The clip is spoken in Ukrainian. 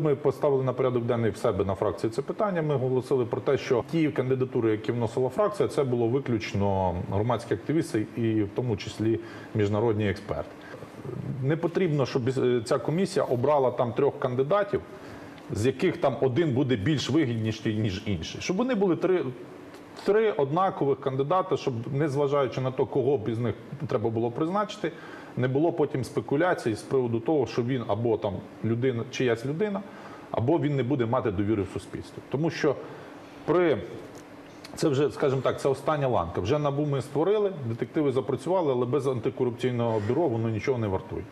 ми поставили на порядок денний в себе на фракції це питання, ми оголосили про те, що ті кандидатури, які вносила фракція, це було виключно громадські активісти і в тому числі міжнародні експерти. Не потрібно, щоб е, ця комісія обрала там трьох кандидатів, з яких там один буде більш вигідніший, ніж інший. Щоб вони були три, три однакових кандидата, щоб не зважаючи на те, кого б із них треба було призначити, не було потім спекуляцій з приводу того, що він або там людина, чиясь людина, або він не буде мати довіри в суспільстві. Тому що при це вже, скажімо так, це остання ланка. Вже набу ми створили, детективи запрацювали, але без антикорупційного бюро воно нічого не вартує.